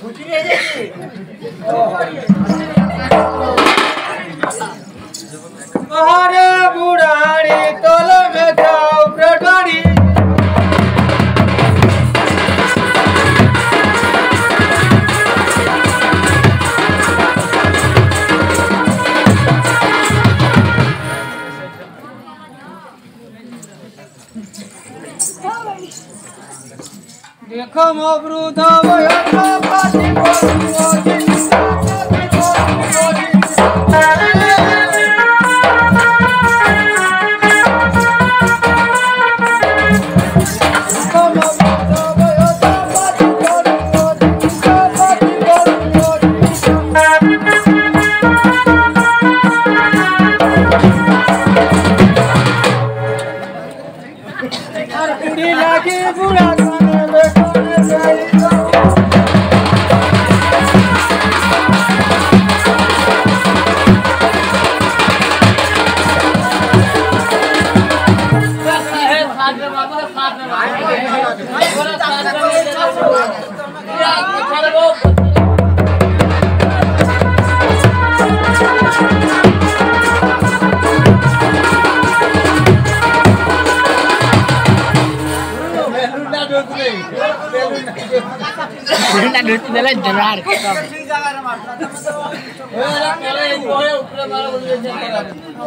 বুঝি নেই দেখি देखो मोबरू ના દોસ્તી દલા જનાર ઉપરે મારા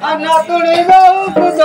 I'm not going to go for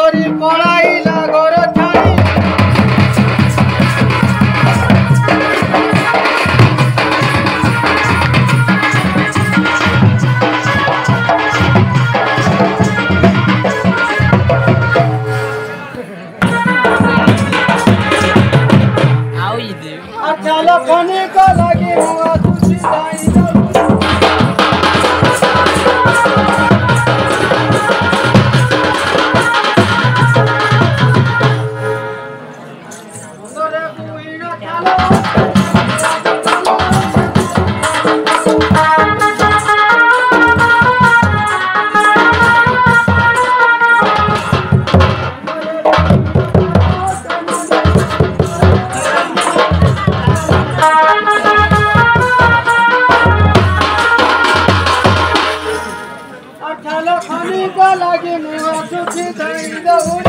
ठालो खानी का लागे मेवा सुखी